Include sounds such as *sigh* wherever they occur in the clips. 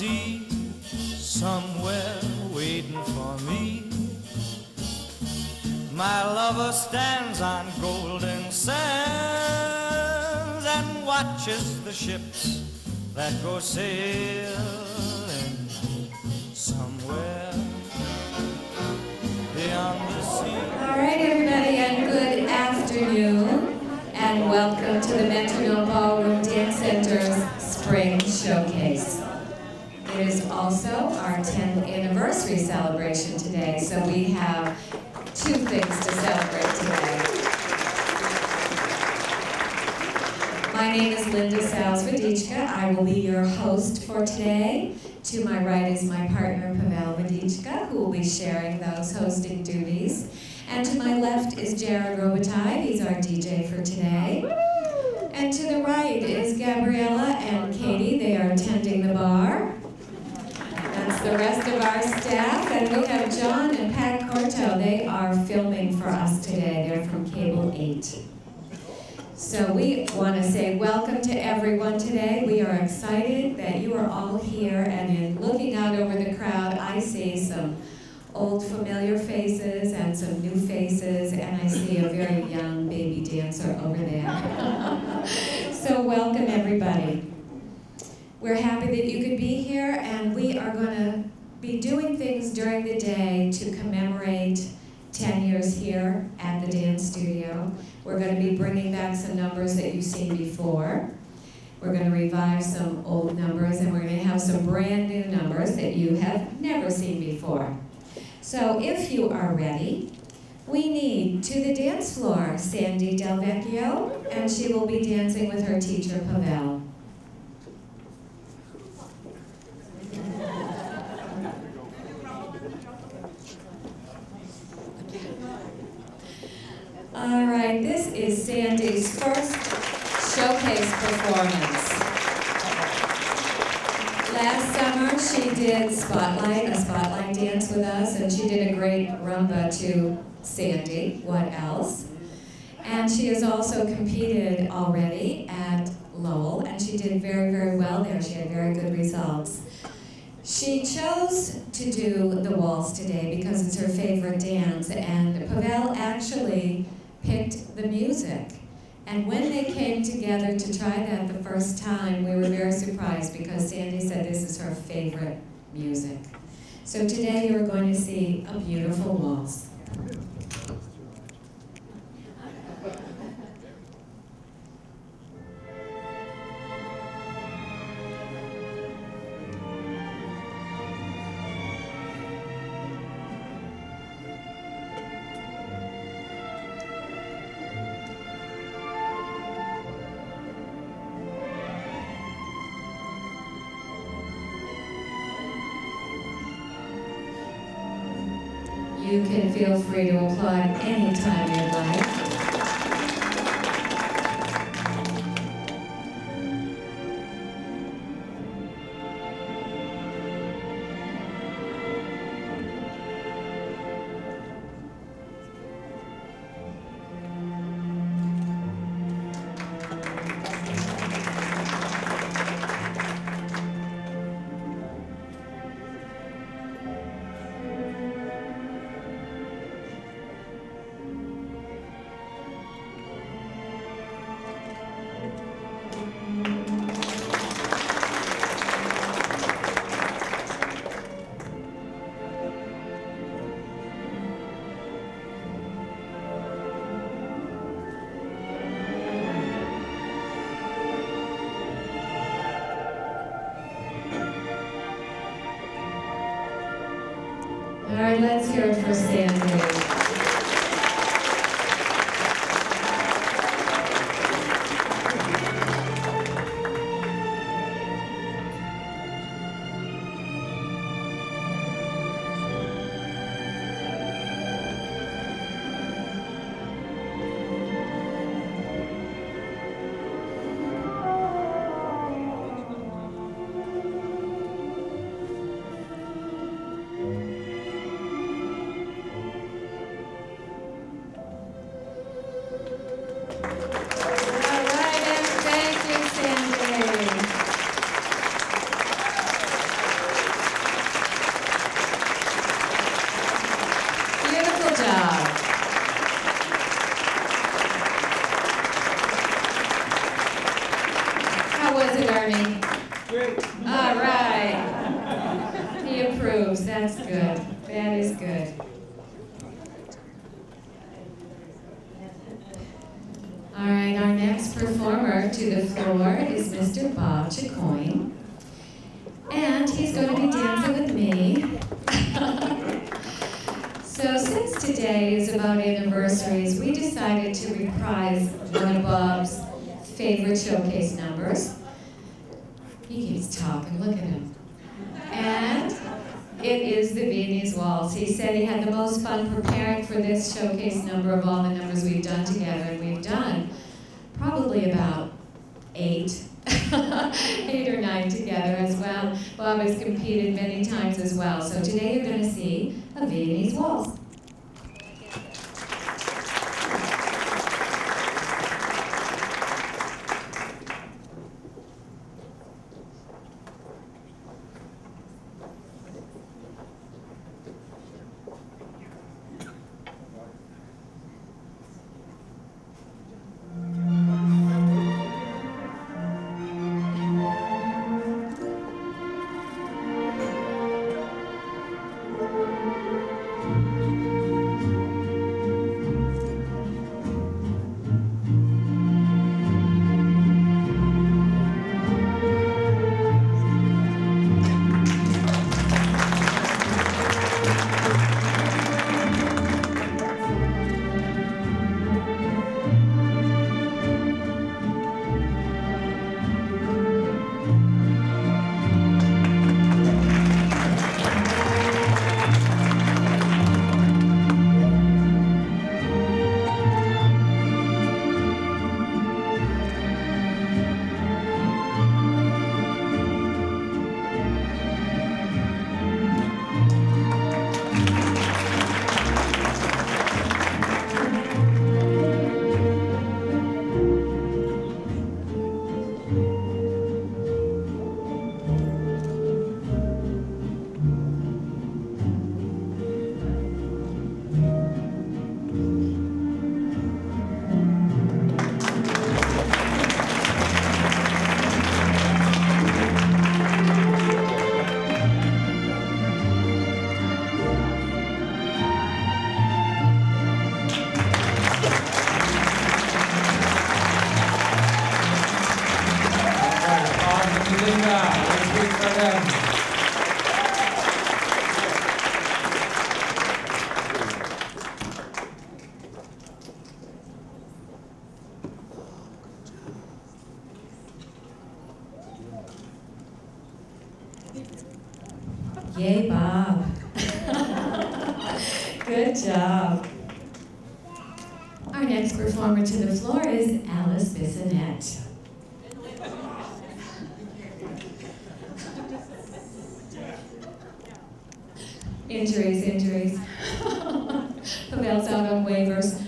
sea, somewhere waiting for me. My lover stands on golden sands and watches the ships that go sailing somewhere beyond the sea. All right, everybody, and good afternoon, and welcome to the Metronome Ballroom Dance Center's Spring Showcase. Is also our 10th anniversary celebration today, so we have two things to celebrate today. My name is Linda Salzvedichka. I will be your host for today. To my right is my partner Pavel Vedichka, who will be sharing those hosting duties. And to my left is Jared Robitaille. He's our DJ for today. And to the right is Gabriella and Katie. They are attending the bar. The rest of our staff. And we have John and Pat Corto. They are filming for us today. They're from Cable 8. So we want to say welcome to everyone today. We are excited that you are all here and in looking out over the crowd, I see some old familiar faces and some new faces and I see a very young baby dancer over there. *laughs* so welcome everybody. We're happy that you could be here and we are going to be doing things during the day to commemorate 10 years here at the dance studio. We're going to be bringing back some numbers that you've seen before. We're going to revive some old numbers, and we're going to have some brand new numbers that you have never seen before. So if you are ready, we need to the dance floor Sandy Delvecchio, and she will be dancing with her teacher, Pavel. All right, this is Sandy's first showcase performance. Last summer, she did Spotlight, a Spotlight dance with us, and she did a great rumba to Sandy, What Else? And she has also competed already at Lowell, and she did very, very well there. She had very good results. She chose to do the waltz today because it's her favorite dance, and Pavel actually picked the music. And when they came together to try that the first time, we were very surprised because Sandy said this is her favorite music. So today you're going to see a beautiful waltz. You can feel free to applaud anytime you'd like. Right, let's All right, our next performer to the floor is Mr. Bob Chicoine. And he's going to be dancing with me. *laughs* so since today is about anniversaries, we decided to reprise one of Bob's favorite showcase numbers. He keeps talking, look at him. And it is the Viennese Waltz. He said he had the most fun preparing for this showcase number of all the numbers we've done together, and we've done probably about eight, *laughs* eight or nine together as well. Bob has competed many times as well. So today you're going to see a Viennese Waltz. Yay, Bob. Good job. Our next performer to the floor is Alice Bissonette. Injuries, injuries. *laughs* Pavel's out on waivers.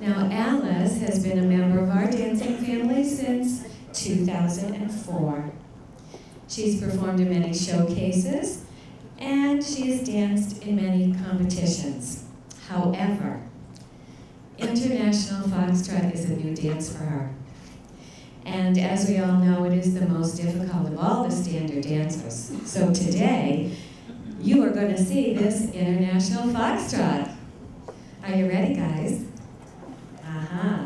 Now, Alice has been a member of our dancing family since 2004. She's performed in many showcases, and she has danced in many competitions. However, International Foxtrot is a new dance for her. And as we all know, it is the most difficult of all the standard dances. So today, you are going to see this International Foxtrot. Are you ready, guys? Uh-huh.